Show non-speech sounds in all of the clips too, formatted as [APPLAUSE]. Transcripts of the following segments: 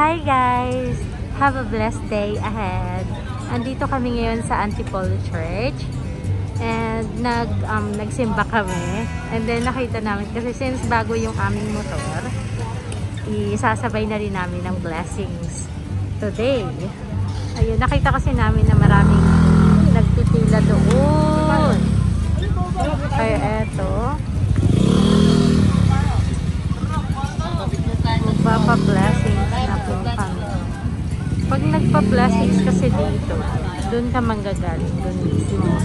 Hi guys! Have a blessed day ahead. Andito kami ngayon sa Antipolo Church. And nag, um, nagsimba kami. And then nakita namin, kasi since bago yung aming motor, isasabay na rin namin ng blessings today. Ayun, nakita kasi namin na maraming nagpipila doon. Doon ka manggagaling, doon mismo.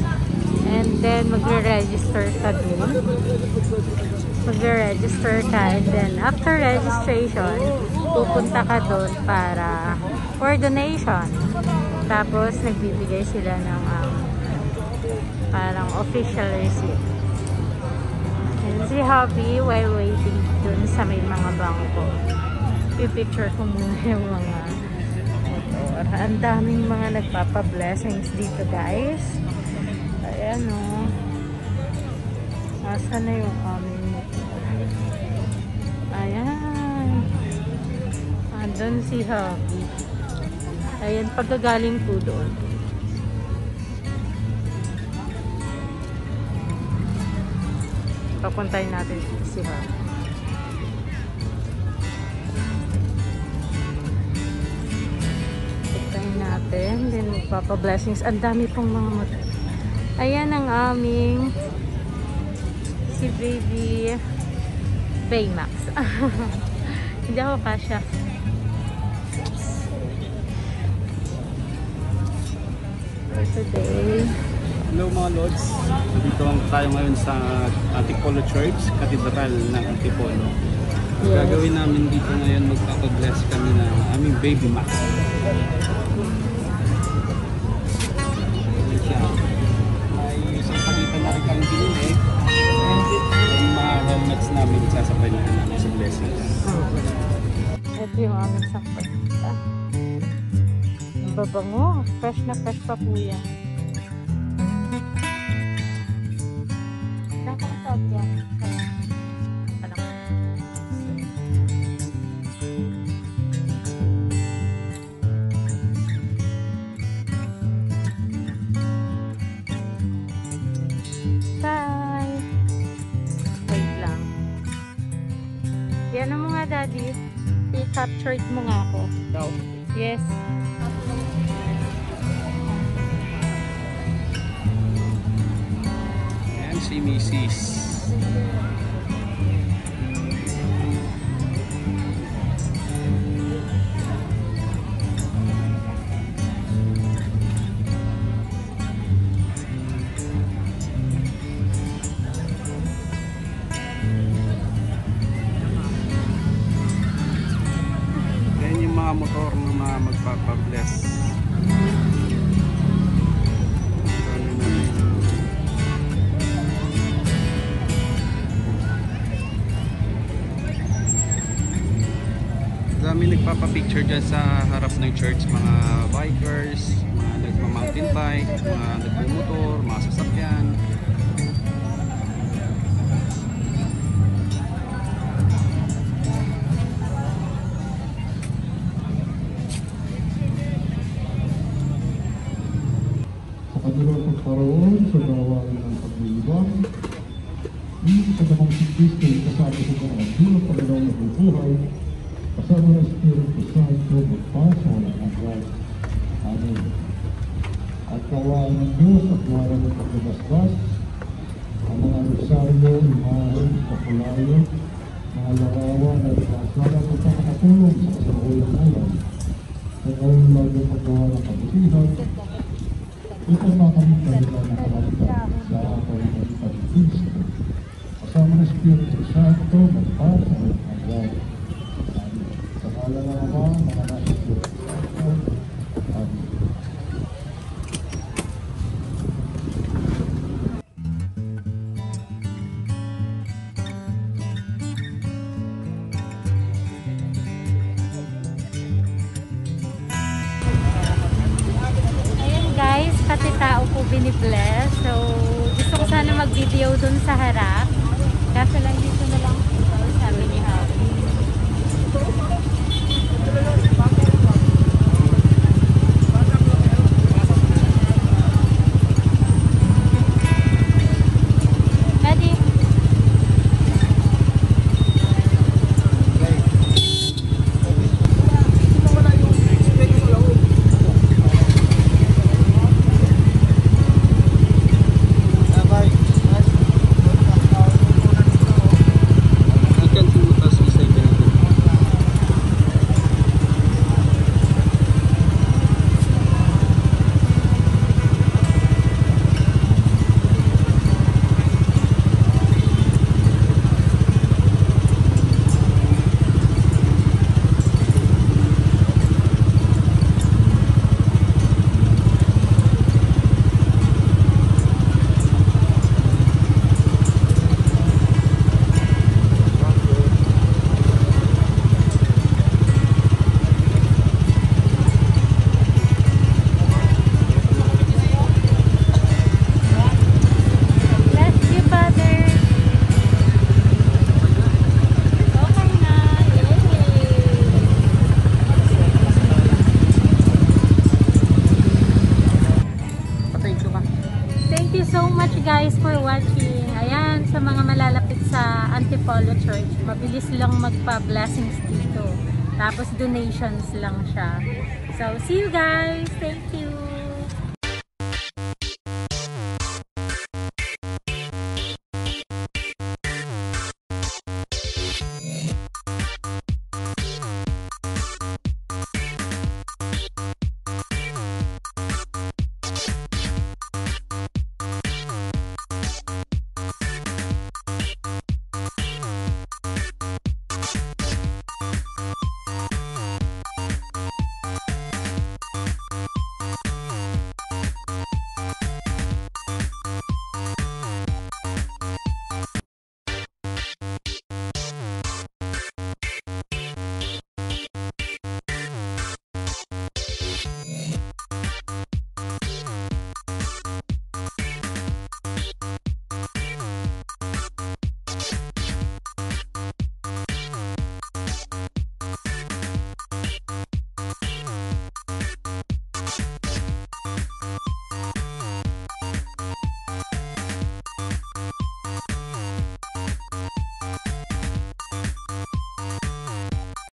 And then, magre-register ka doon. Magre-register ka. And then, after registration, pupunta ka doon para for donation. Tapos, nagbibigay sila ng um, parang official receipt. And si Hobby, while waiting dun sa may mga bangko, pipicture ko muna yung mga. Ang daming mga nagpapa-blessings dito, guys. Ayan, o. Oh. Asa na yung aming motor? Ayan. Andun si Hobby. Ayan, pagkagaling po doon. Papuntahin natin si Hobby. Natin. Then magpapa-blessings. Ang dami pong mga motor. Ayan ang aming si baby Baymax. [LAUGHS] Hindi ako kasha. For today. Hello mga Lords, dito lang tayo ngayon sa Antipolo Church, Cathedral ng Antipolo. Ang Yes. Gagawin namin dito ngayon, magpapabless kami ng aming baby Max. Ito yung aming sakpagta. Ang babango. Fresh na fresh pa po yan. Nakakasab yan. Bye! Wait lang. Yan mo nga, Daddy. I-capture mo nga ako. Ikaw? Yes. Ayan si Mrs. nagpapapicture dyan sa harap ng church, mga bikers, mga nagpa-mountain bike, mga nagpumotor, mga sasakyan. sa kanilang pagkaroon sa gawain ng paglilibang, hindi sa damang si Kristo sa mga bilang Panginoon na bubuhay, kasama ng Espiritu Santo magpasa ng hanggan. Amen. At kawain ng Diyos at wala ng pagkabasbas, ang mga rosaryo, imahen, kapulayo, mga larawan at kasama ng pagkakatulong sa kasahulang ulan, sa ngayon laging paggawa ng kabutihan, ito mga kami talaga na sa pati tao po binibless. So, gusto ko sana mag-video dun sa harap. Kaso lang dito na lang Antipolo Church, mabilis lang magpa-blessings dito. Tapos donations lang siya. So, see you guys. Thank you.